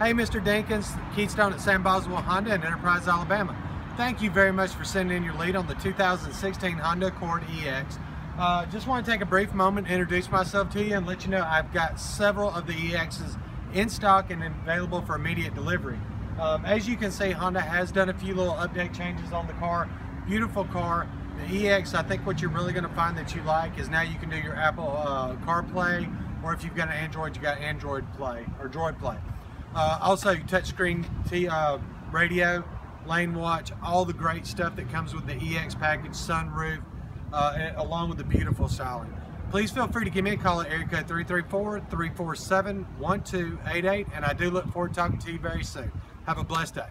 Hey, Mr. Dinkins, Keystone at Sam Boswell Honda in Enterprise, Alabama. Thank you very much for sending in your lead on the 2016 Honda Accord EX. Uh, just want to take a brief moment introduce myself to you and let you know I've got several of the EXs in stock and available for immediate delivery. Um, as you can see, Honda has done a few little update changes on the car. Beautiful car. The EX, I think what you're really going to find that you like is now you can do your Apple uh, CarPlay, or if you've got an Android, you got Android Play or Droid Play. Uh, also, touchscreen uh, radio, lane watch, all the great stuff that comes with the EX package, sunroof, uh, along with the beautiful styling. Please feel free to give me a call at area code 334-347-1288, and I do look forward to talking to you very soon. Have a blessed day.